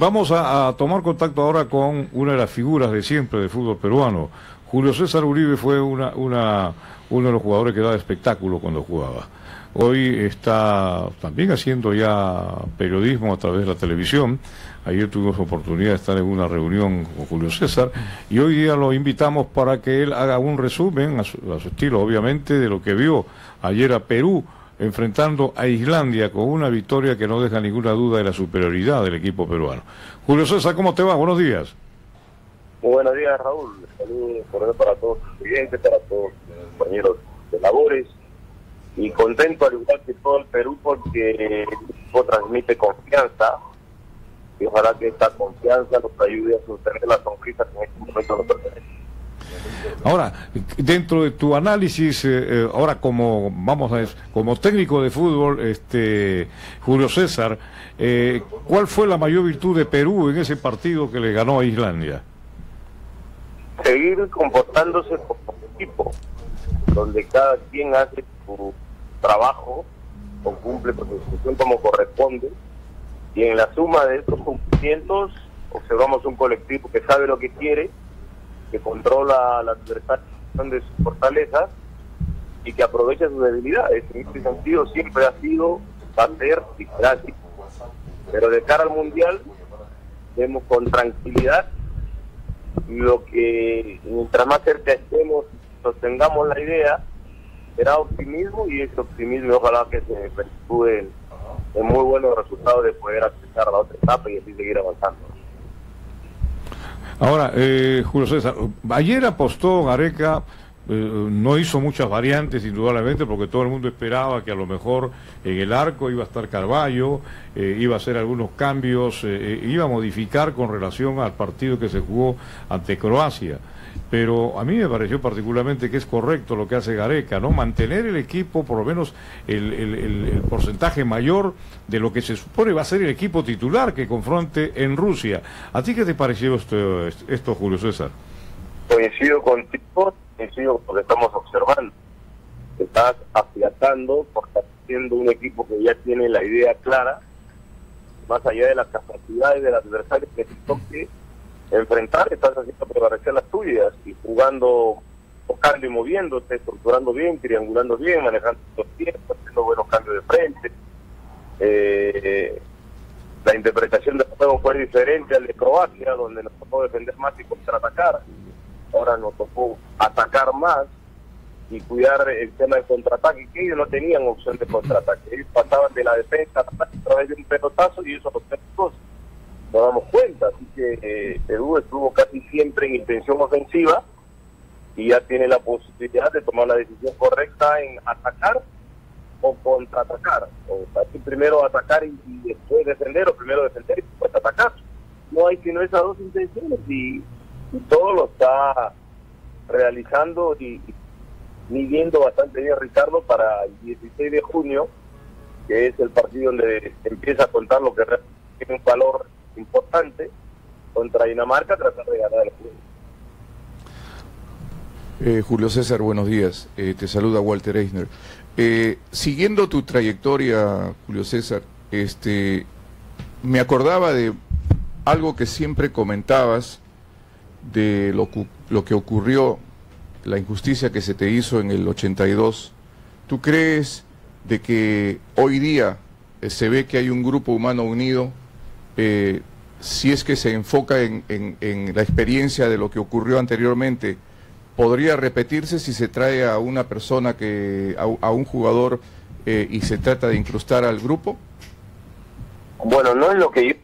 Vamos a, tomar contacto ahora con una de las figuras de siempre del fútbol peruano. Julio César Uribe fue una, uno de los jugadores que daba espectáculo cuando jugaba. Hoy está también haciendo ya periodismo a través de la televisión. Ayer tuvimos oportunidad de estar en una reunión con Julio César y hoy día lo invitamos para que él haga un resumen, a su estilo obviamente, de lo que vio ayer a Perú enfrentando a Islandia con una victoria que no deja ninguna duda de la superioridad del equipo peruano. Julio César, ¿cómo te va? Buenos días. Muy buenos días, Raúl. Saludos para todos los clientes, para todos los compañeros de labores. Y contento, al igual que todo el Perú, porque el equipo transmite confianza. Y ojalá que esta confianza nos ayude a sostener la sonrisa que en este momento nos pertenece. Ahora, dentro de tu análisis, eh, eh, ahora como vamos a como técnico de fútbol, este Julio César, eh, ¿cuál fue la mayor virtud de Perú en ese partido que le ganó a Islandia? Seguir comportándose como equipo, donde cada quien hace su trabajo o cumple con su función como corresponde, y en la suma de estos cumplimientos observamos un colectivo que sabe lo que quiere que controla la adversario de sus fortalezas y que aprovecha sus debilidades. En este sentido siempre ha sido, va a ser y Pero de cara al Mundial vemos con tranquilidad lo que mientras más cerca estemos, sostengamos la idea, será optimismo y ese optimismo ojalá que se perpetúe en, muy buenos resultados de poder acceder a la otra etapa y así seguir avanzando. Ahora, eh, Julio César, ayer apostó Gareca, no hizo muchas variantes indudablemente porque todo el mundo esperaba que a lo mejor en el arco iba a estar Carballo, eh, iba a hacer algunos cambios, iba a modificar con relación al partido que se jugó ante Croacia pero a mí me pareció particularmente que es correcto lo que hace Gareca, ¿no? Mantener el equipo, por lo menos el, porcentaje mayor de lo que se supone va a ser el equipo titular que confronte en Rusia. ¿A ti qué te pareció esto, esto Julio César? Coincido contigo, lo que estamos observando. Estás afiatando, siendo un equipo que ya tiene la idea clara, más allá de las capacidades del adversario que se toque enfrentar, estás haciendo prevalecer las tuyas y jugando, tocando y moviéndote, estructurando bien, triangulando bien, manejando los tiempos, haciendo buenos cambios de frente. Eh, la interpretación del juego fue diferente al de Croacia, donde nos tocó defender más y contraatacar. Ahora nos tocó atacar más y cuidar el tema del contraataque, que ellos no tenían opción de contraataque. Ellos pasaban de la defensa a través de un pelotazo y eso los técnicos nos damos cuenta. Así que eh, Perú estuvo casi siempre en intención ofensiva y ya tiene la posibilidad de tomar la decisión correcta en atacar o contraatacar. O sea, primero atacar y, después defender, o primero defender y después atacar. No hay sino esas dos intenciones y, todo lo está realizando y, midiendo bastante bien Ricardo para el 16 de junio, que es el partido donde empieza a contar lo que tiene un valor importante contra Dinamarca tratar de ganar el juego. Eh, Julio César, buenos días. Eh, te saluda Walter Eisner. Eh, siguiendo tu trayectoria, Julio César, este, me acordaba de algo que siempre comentabas de lo, lo que ocurrió, la injusticia que se te hizo en el 82. ¿Tú crees de que hoy día se ve que hay un grupo humano unido eh, si es que se enfoca en, la experiencia de lo que ocurrió anteriormente, podría repetirse si se trae a una persona que a, un jugador eh, y se trata de incrustar al grupo? Bueno, no es lo que yo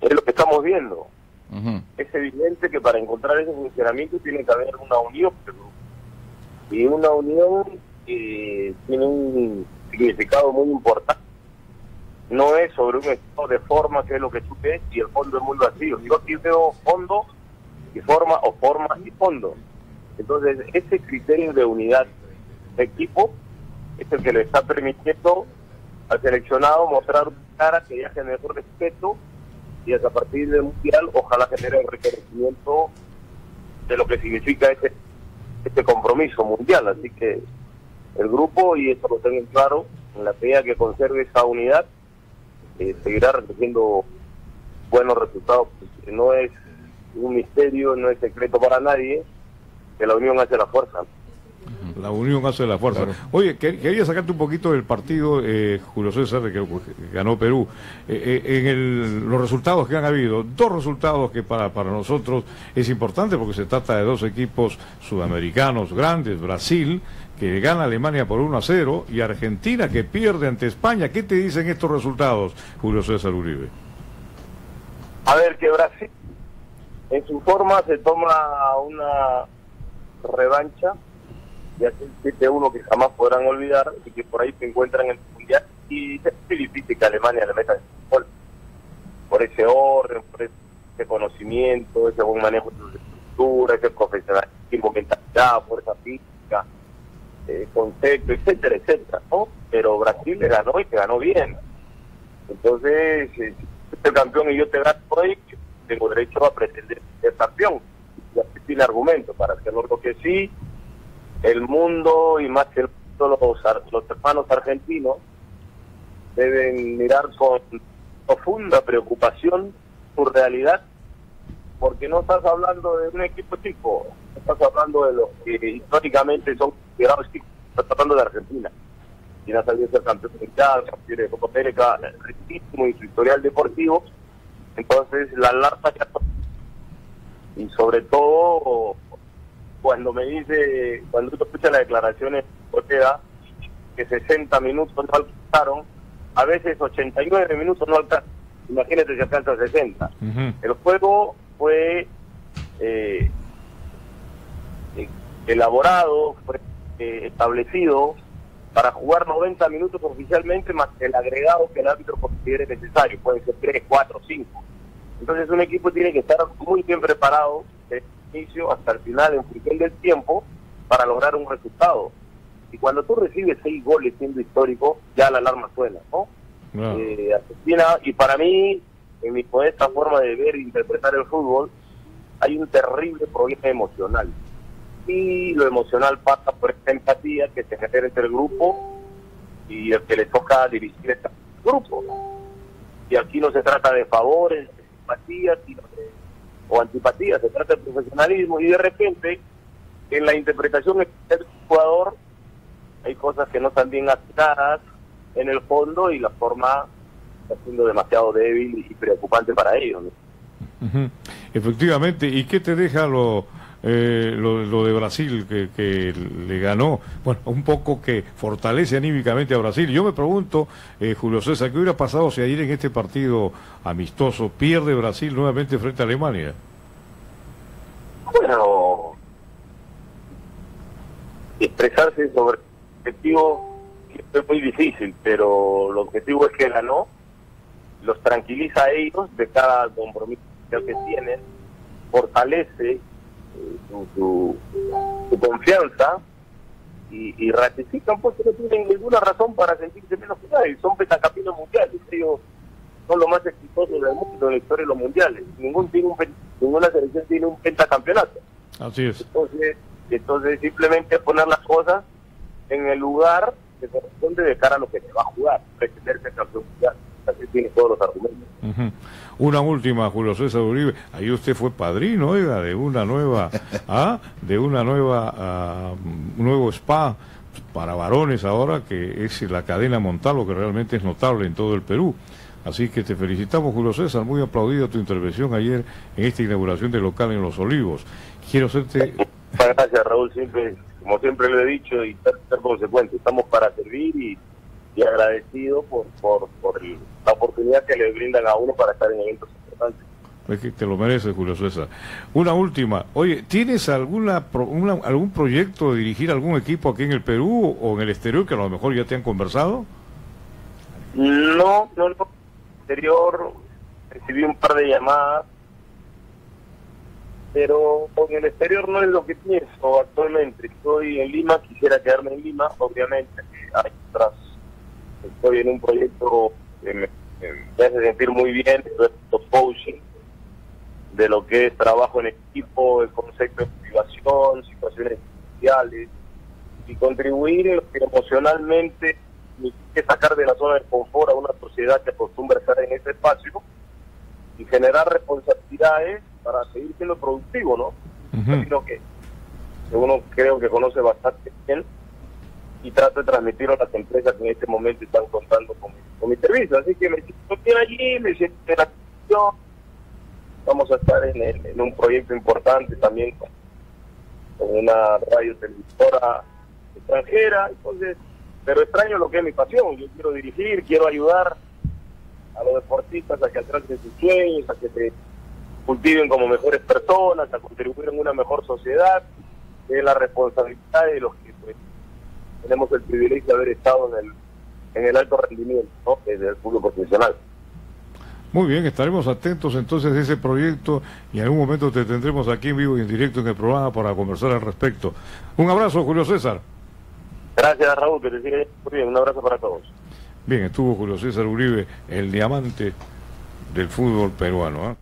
es lo que estamos viendo. Es evidente que para encontrar ese funcionamiento tiene que haber una unión y una unión que tiene un significado muy importante no es sobre un estado de forma que es lo que tú ves y el fondo es muy vacío. Yo aquí veo fondo y forma o forma y fondo. Entonces, ese criterio de unidad de equipo es el que le está permitiendo al seleccionado mostrar cara que ya generó respeto y a partir del mundial ojalá genere un reconocimiento de lo que significa este, este compromiso mundial. Así que el grupo, y eso lo tengo claro, en la medida que conserve esa unidad, eh, seguirá recogiendo buenos resultados, no es un misterio, no es secreto para nadie, que la unión hace la fuerza. La unión hace la fuerza. Oye, quería sacarte un poquito del partido, eh, Julio César, que, ganó Perú. Eh, eh, en el, los resultados que han habido, dos resultados que para, para nosotros es importante porque se trata de dos equipos sudamericanos grandes, Brasil, que gana Alemania por 1 a 0, y Argentina que pierde ante España. ¿Qué te dicen estos resultados, Julio César Uribe? A ver, que Brasil en su forma se toma una revancha de aquel 7-1 que jamás podrán olvidar y que por ahí se encuentran en el Mundial y es difícil que Alemania le meta el gol por ese orden, por ese conocimiento, ese buen manejo de estructura, ese profesionalismo, mentalidad, fuerza física, eh, concepto, etcétera, etcétera, ¿no? Pero Brasil le ganó y te ganó bien. Entonces, eh, si eres campeón y yo te gano hoy, tengo derecho a pretender ser campeón. Y así tiene argumento para hacerlo. Lo que sí, el mundo y más que los, los hermanos argentinos deben mirar con profunda preocupación su realidad, porque no estás hablando de un equipo tipo, estás hablando de los que históricamente son considerados equipos, estás hablando de Argentina. Y ha salido ser campeón mundial, campeón de Copa América, riquísimo y su historial deportivo. Entonces, la larga ya. Y sobre todo, cuando me dice, cuando tú escuchas las declaraciones de que 60 minutos no alcanzaron, a veces 89 minutos no alcanzan. Imagínate si alcanza 60. El juego fue eh, elaborado, fue eh, establecido para jugar 90 minutos oficialmente más el agregado que el árbitro considere necesario. Pueden ser 3, 4, 5. Entonces un equipo tiene que estar muy bien preparado inicio hasta el final en función del tiempo para lograr un resultado. Y cuando tú recibes seis goles siendo histórico, ya la alarma suena, ¿no? Eh, y para mí, en mi modesta forma de ver e interpretar el fútbol, hay un terrible problema emocional. Y lo emocional pasa por esta empatía que se genera entre el grupo y el que le toca dirigir este grupo. Y aquí no se trata de favores, de empatía, sino o antipatía, se trata de profesionalismo y de repente en la interpretación del jugador hay cosas que no están bien asignadas en el fondo y la forma está siendo demasiado débil y preocupante para ellos. Efectivamente, ¿y qué te deja lo, eh, lo, de Brasil que, que, le ganó? Bueno, un poco que fortalece anímicamente a Brasil. Yo me pregunto, eh, Julio César, ¿qué hubiera pasado si ayer en este partido amistoso pierde Brasil nuevamente frente a Alemania? Bueno, expresarse sobre el objetivo es muy difícil, pero el objetivo es que ganó, los tranquiliza a ellos de cada compromiso que tienen, fortalece eh, su, confianza y, ratifican pues que no tienen ninguna razón para sentirse menos que son petacapinos mundiales, ellos son los más exitosos del mundo en la historia de los mundiales, ningún tiene un ninguna selección tiene un pentacampeonato. Así es. Entonces, entonces simplemente poner las cosas en el lugar que corresponde de cara a lo que se va a jugar, pretender ser campeón mundial. Así tiene todos los argumentos. Una última, Julio César Uribe. Ahí usted fue padrino, oiga, de una nueva, ¿ah? de una nueva, uh, nuevo spa para varones ahora, que es la cadena Montalvo, que realmente es notable en todo el Perú. Así que te felicitamos, Julio César, muy aplaudido tu intervención ayer en esta inauguración del local en Los Olivos. Quiero hacerte... Muchas gracias, Raúl, siempre, como siempre lo he dicho y ser, consecuente, estamos para servir y, y agradecido por, por, por la oportunidad que le brindan a uno para estar en eventos importantes. Es que te lo mereces, Julio César. Una última. Oye, ¿tienes alguna, algún proyecto de dirigir algún equipo aquí en el Perú o en el exterior que a lo mejor ya te han conversado? No, no, no exterior recibí un par de llamadas, pero en el exterior no es lo que pienso actualmente. Estoy en Lima, quisiera quedarme en Lima, obviamente. Hay otras, estoy en un proyecto que me, hace sentir muy bien, esto coaching, de lo que es trabajo en equipo, el concepto de motivación, situaciones sociales, y contribuir emocionalmente que sacar de la zona de confort a una sociedad que acostumbra estar en ese espacio y generar responsabilidades para seguir siendo productivo, ¿no? Ujú. que, que uno creo que conoce bastante bien y trato de transmitirlo a las empresas que en este momento están contando con, mi- con mi servicio. Así que me siento bien allí, me siento en la atención. Vamos a estar en, un proyecto importante también con, una radio televisora extranjera, entonces, pero extraño lo que es mi pasión. Yo quiero dirigir, quiero ayudar a los deportistas a que alcancen sus sueños, a que se cultiven como mejores personas, a contribuir en una mejor sociedad, es la responsabilidad de los que tenemos el privilegio de haber estado en el, en el alto rendimiento ¿no? desde el fútbol profesional. Muy bien, estaremos atentos entonces de ese proyecto y en algún momento te tendremos aquí en vivo y en directo en el programa para conversar al respecto. Un abrazo, Julio César. Gracias Raúl, que te siga muy bien, un abrazo para todos. Bien, estuvo Julio César Uribe, el diamante del fútbol peruano. ¿eh?